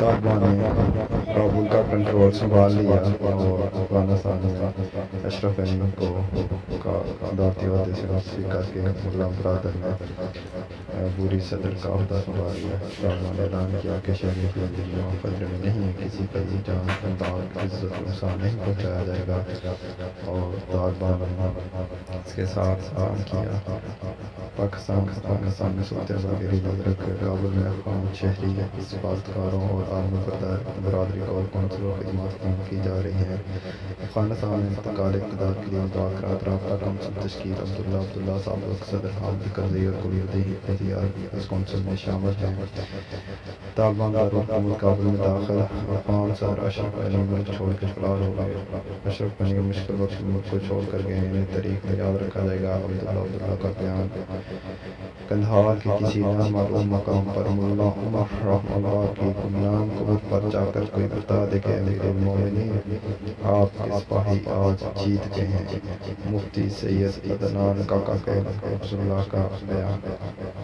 طالبان نے کابل کا کنٹرول سنبھال لیا اور افغانستان میں اشرف غنی کو دعوتی عہدے سے مصری کر کے ملا برادر نے بوری صدر کا عہدہ سنبھال لیا طالبان نے اعلان کیا کہ شہری زندگی خطرے میں نہیں ہے کسی کا یہ جان انداز عزت انسان نہیں پہنچایا جائے گا اور طالبان نے اس کے ساتھ کام کیا پاکستان پاکستان میں صورت وغیرہ یاد رکھ کر کابل میں افغان شہری کاروں اور عالمی برادری اور کونسلوں خدمات قائم کی جا رہی ہیں افغانستان میں انتقال اقتدار کے لیے مذاکرات رابطہ کونسل تشکیل عبداللہ عبداللہ صاحب سابق صدر حامد کرزئی اور کلیر احتیاط اس کونسل میں شامل ہیں طالبان دارالحکومت کابل میں داخل افغان صدر اشرف غنی ملک چھوڑ کے فرار ہو گئے۔ اشرف غنی مشکل وقت ملک کو چھوڑ کر گئے۔ انہیں تاریخ میں یاد رکھا جائے گا۔ عبداللہ عبداللہ کا بیان۔ کندھار کے کسی نامعلوم مقام پر ملا عمر رحم اللہ کی گمنام قبر پر جا کر کوئی بتا دے کہ امیر المومنین آپ کے سپاہی آج جیت گئے ہیں۔ مفتی سید عدنان کا کا اللہ کا بیان۔